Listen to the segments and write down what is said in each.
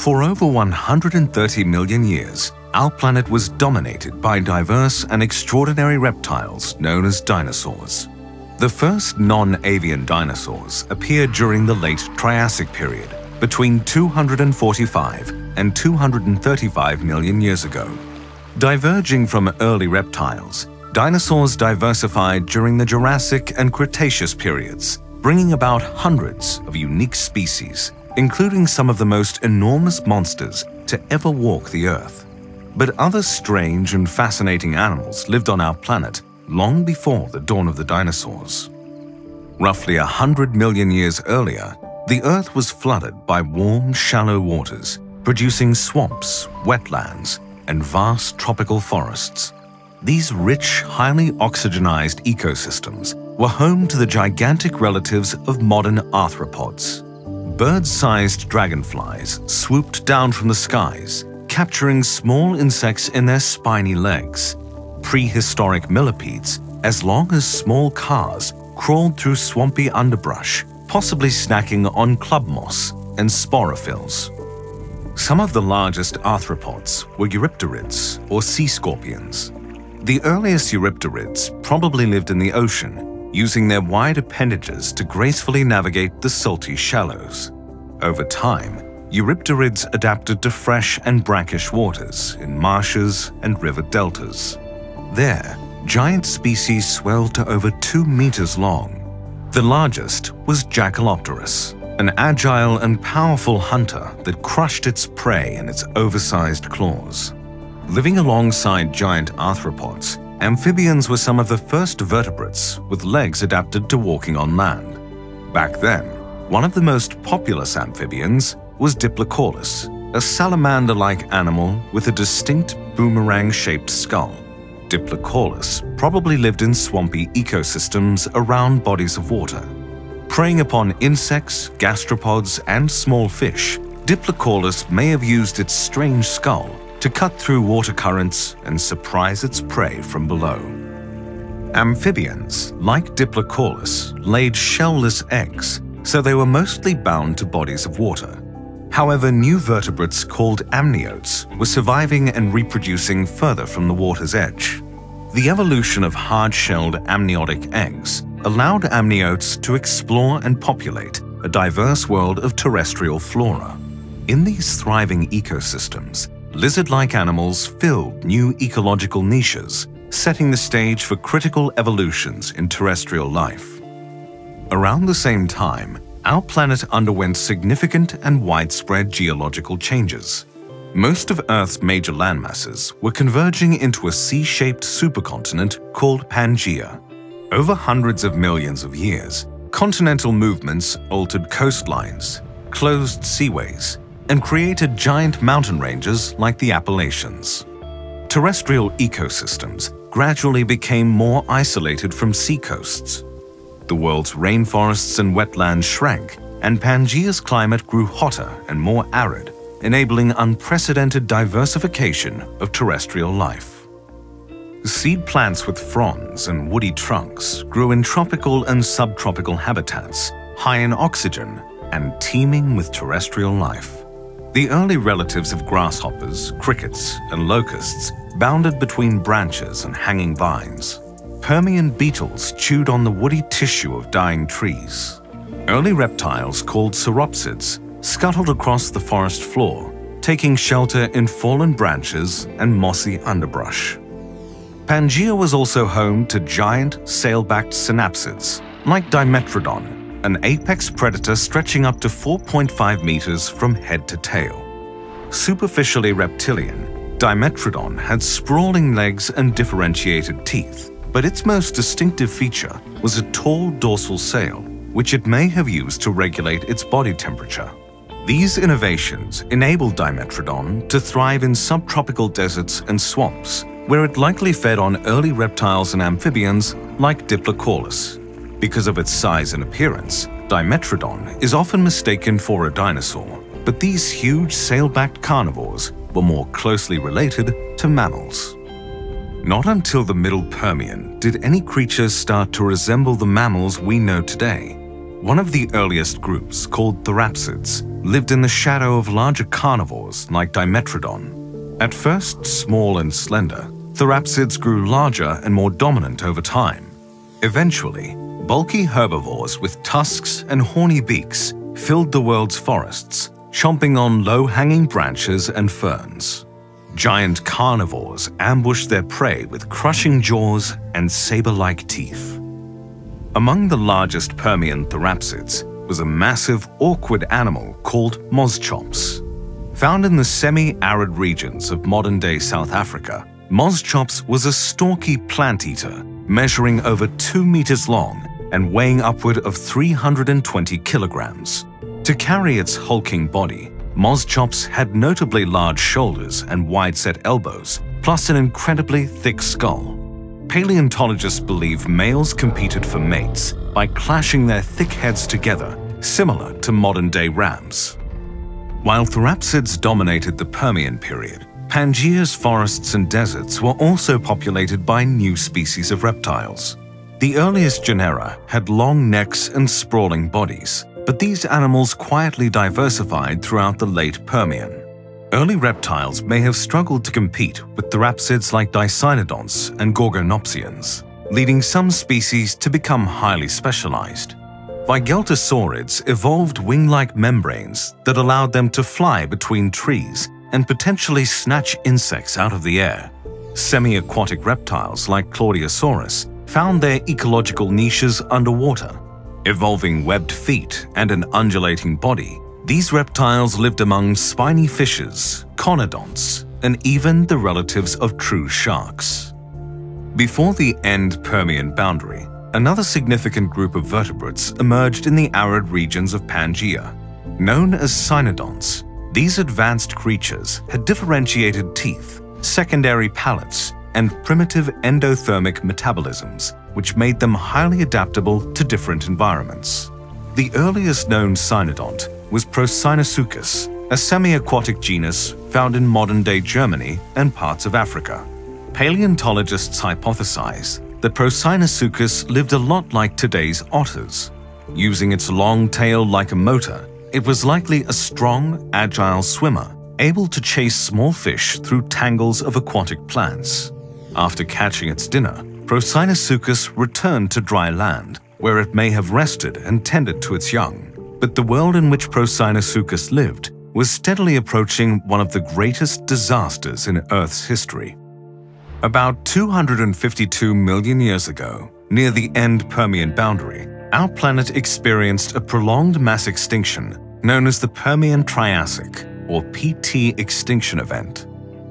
For over 130 million years, our planet was dominated by diverse and extraordinary reptiles known as dinosaurs. The first non-avian dinosaurs appeared during the late Triassic period, between 245 and 235 million years ago. Diverging from early reptiles, dinosaurs diversified during the Jurassic and Cretaceous periods, bringing about hundreds of unique species, including some of the most enormous monsters to ever walk the Earth. But other strange and fascinating animals lived on our planet long before the dawn of the dinosaurs. Roughly a hundred million years earlier, the Earth was flooded by warm, shallow waters, producing swamps, wetlands, and vast tropical forests. These rich, highly oxygenized ecosystems were home to the gigantic relatives of modern arthropods. Bird-sized dragonflies swooped down from the skies, capturing small insects in their spiny legs. Prehistoric millipedes, as long as small cars, crawled through swampy underbrush, possibly snacking on club moss and sporophylls. Some of the largest arthropods were eurypterids, or sea scorpions. The earliest eurypterids probably lived in the ocean, using their wide appendages to gracefully navigate the salty shallows. Over time, Eurypterids adapted to fresh and brackish waters in marshes and river deltas. There, giant species swelled to over 2 meters long. The largest was Jaekelopterus, an agile and powerful hunter that crushed its prey in its oversized claws. Living alongside giant arthropods, amphibians were some of the first vertebrates with legs adapted to walking on land. Back then, one of the most populous amphibians was Diplocaulus, a salamander-like animal with a distinct boomerang-shaped skull. Diplocaulus probably lived in swampy ecosystems around bodies of water. Preying upon insects, gastropods, and small fish, Diplocaulus may have used its strange skull to cut through water currents and surprise its prey from below. Amphibians, like Diplocaulus, laid shellless eggs, so they were mostly bound to bodies of water. However, new vertebrates called amniotes were surviving and reproducing further from the water's edge. The evolution of hard-shelled amniotic eggs allowed amniotes to explore and populate a diverse world of terrestrial flora. In these thriving ecosystems, lizard-like animals filled new ecological niches, setting the stage for critical evolutions in terrestrial life. Around the same time, our planet underwent significant and widespread geological changes. Most of Earth's major landmasses were converging into a C-shaped supercontinent called Pangaea. Over hundreds of millions of years, continental movements altered coastlines, closed seaways, and created giant mountain ranges like the Appalachians. Terrestrial ecosystems gradually became more isolated from seacoasts, the world's rainforests and wetlands shrank, and Pangaea's climate grew hotter and more arid, enabling unprecedented diversification of terrestrial life. Seed plants with fronds and woody trunks grew in tropical and subtropical habitats, high in oxygen and teeming with terrestrial life. The early relatives of grasshoppers, crickets, and locusts bounded between branches and hanging vines. Permian beetles chewed on the woody tissue of dying trees. Early reptiles called sauropsids scuttled across the forest floor, taking shelter in fallen branches and mossy underbrush. Pangaea was also home to giant, sail-backed synapsids, like Dimetrodon, an apex predator stretching up to 4.5 meters from head to tail. Superficially reptilian, Dimetrodon had sprawling legs and differentiated teeth, but its most distinctive feature was a tall dorsal sail, which it may have used to regulate its body temperature. These innovations enabled Dimetrodon to thrive in subtropical deserts and swamps, where it likely fed on early reptiles and amphibians like Diplocaulus. Because of its size and appearance, Dimetrodon is often mistaken for a dinosaur, but these huge sail-backed carnivores were more closely related to mammals. Not until the Middle Permian did any creatures start to resemble the mammals we know today. One of the earliest groups, called Therapsids, lived in the shadow of larger carnivores like Dimetrodon. At first small and slender, Therapsids grew larger and more dominant over time. Eventually, bulky herbivores with tusks and horny beaks filled the world's forests, chomping on low-hanging branches and ferns. Giant carnivores ambushed their prey with crushing jaws and saber-like teeth. Among the largest Permian therapsids was a massive, awkward animal called moschops. Found in the semi-arid regions of modern-day South Africa, moschops was a stalky plant eater measuring over 2 meters long and weighing upward of 320 kilograms. To carry its hulking body, moschops had notably large shoulders and wide-set elbows, plus an incredibly thick skull. Paleontologists believe males competed for mates by clashing their thick heads together, similar to modern-day rams. While therapsids dominated the Permian period, Pangaea's forests and deserts were also populated by new species of reptiles. The earliest genera had long necks and sprawling bodies, but these animals quietly diversified throughout the late Permian. Early reptiles may have struggled to compete with therapsids like Dicynodonts and Gorgonopsians, leading some species to become highly specialized. Weigeltisaurids evolved wing-like membranes that allowed them to fly between trees and potentially snatch insects out of the air. Semi-aquatic reptiles like Claudiosaurus found their ecological niches underwater. Evolving webbed feet and an undulating body these reptiles lived among spiny fishes, conodonts, and even the relatives of true sharks. Before the end Permian boundary, another significant group of vertebrates emerged in the arid regions of Pangaea. Known as cynodonts, these advanced creatures had differentiated teeth, secondary palates, and primitive endothermic metabolisms, which made them highly adaptable to different environments. The earliest known cynodont was Procynosuchus, a semi-aquatic genus found in modern-day Germany and parts of Africa. Paleontologists hypothesize that Procynosuchus lived a lot like today's otters. Using its long tail like a motor, it was likely a strong, agile swimmer, able to chase small fish through tangles of aquatic plants. After catching its dinner, Procynosuchus returned to dry land, where it may have rested and tended to its young. But the world in which Procynosuchus lived was steadily approaching one of the greatest disasters in Earth's history. About 252 million years ago, near the end Permian boundary, our planet experienced a prolonged mass extinction known as the Permian Triassic, or PT extinction event.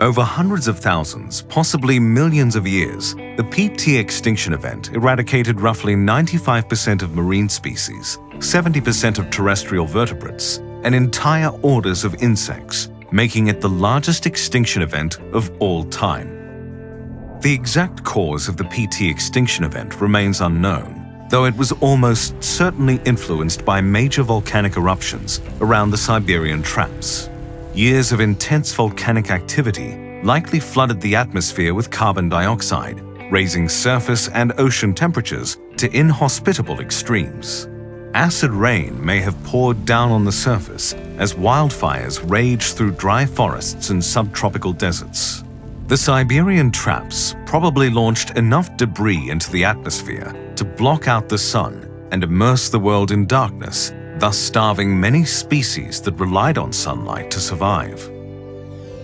Over hundreds of thousands, possibly millions of years, the PT extinction event eradicated roughly 95% of marine species 70% of terrestrial vertebrates, and entire orders of insects, making it the largest extinction event of all time. The exact cause of the PT extinction event remains unknown, though it was almost certainly influenced by major volcanic eruptions around the Siberian Traps. Years of intense volcanic activity likely flooded the atmosphere with carbon dioxide, raising surface and ocean temperatures to inhospitable extremes acid rain may have poured down on the surface as wildfires raged through dry forests and subtropical deserts. The Siberian traps probably launched enough debris into the atmosphere to block out the sun and immerse the world in darkness, thus starving many species that relied on sunlight to survive.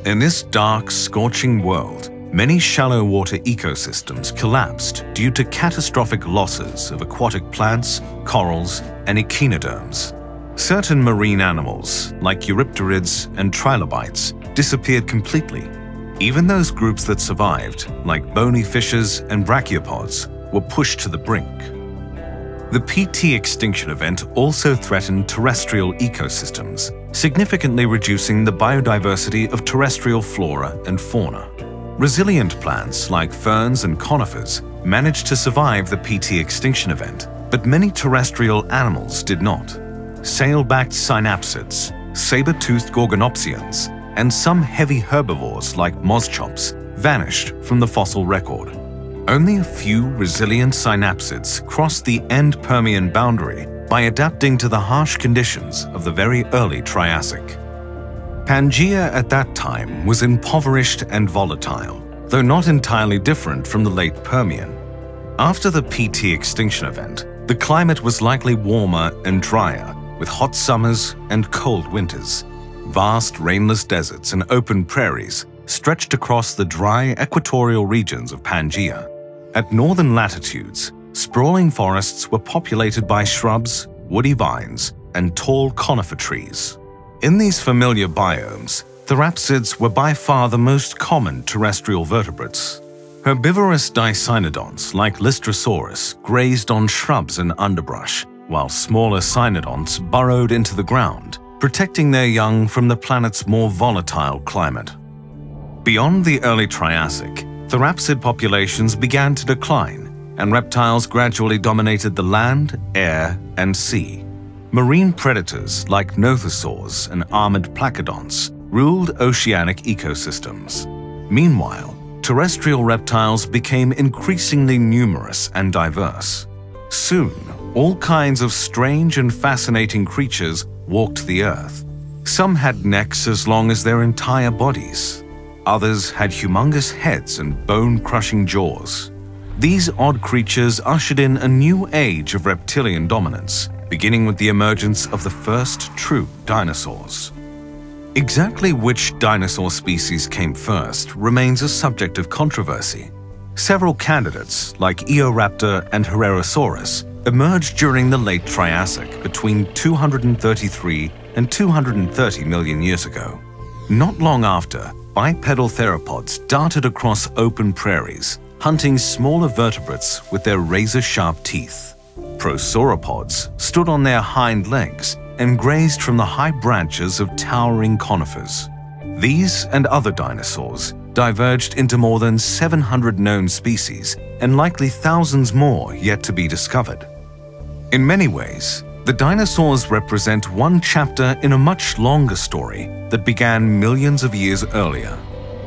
In this dark, scorching world, Many shallow water ecosystems collapsed due to catastrophic losses of aquatic plants, corals, and echinoderms. Certain marine animals, like eurypterids and trilobites, disappeared completely. Even those groups that survived, like bony fishes and brachiopods, were pushed to the brink. The PT extinction event also threatened terrestrial ecosystems, significantly reducing the biodiversity of terrestrial flora and fauna. Resilient plants like ferns and conifers managed to survive the PT extinction event, but many terrestrial animals did not. Sail-backed synapsids, saber-toothed gorgonopsians, and some heavy herbivores like moschops vanished from the fossil record. Only a few resilient synapsids crossed the end Permian boundary by adapting to the harsh conditions of the very early Triassic. Pangaea at that time was impoverished and volatile, though not entirely different from the late Permian. After the PT extinction event, the climate was likely warmer and drier, with hot summers and cold winters. Vast rainless deserts and open prairies stretched across the dry equatorial regions of Pangaea. At northern latitudes, sprawling forests were populated by shrubs, woody vines, and tall conifer trees. In these familiar biomes, therapsids were by far the most common terrestrial vertebrates. Herbivorous dicynodonts like Lystrosaurus grazed on shrubs and underbrush, while smaller cynodonts burrowed into the ground, protecting their young from the planet's more volatile climate. Beyond the early Triassic, therapsid populations began to decline, and reptiles gradually dominated the land, air, and sea. Marine predators like nothosaurs and armored placodonts ruled oceanic ecosystems. Meanwhile, terrestrial reptiles became increasingly numerous and diverse. Soon, all kinds of strange and fascinating creatures walked the earth. Some had necks as long as their entire bodies. Others had humongous heads and bone-crushing jaws. These odd creatures ushered in a new age of reptilian dominance, beginning with the emergence of the first true dinosaurs. Exactly which dinosaur species came first remains a subject of controversy. Several candidates, like Eoraptor and Herrerasaurus, emerged during the late Triassic between 233 and 230 million years ago. Not long after, bipedal theropods darted across open prairies, hunting smaller vertebrates with their razor-sharp teeth. Prosauropods stood on their hind legs and grazed from the high branches of towering conifers. These and other dinosaurs diverged into more than 700 known species and likely thousands more yet to be discovered. In many ways, the dinosaurs represent one chapter in a much longer story that began millions of years earlier.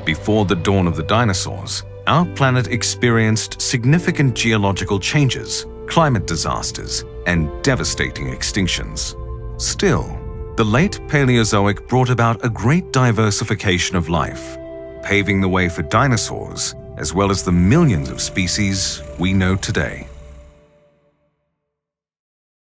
Before the dawn of the dinosaurs, our planet experienced significant geological changes, climate disasters, and devastating extinctions. Still, the late Paleozoic brought about a great diversification of life, paving the way for dinosaurs as well as the millions of species we know today.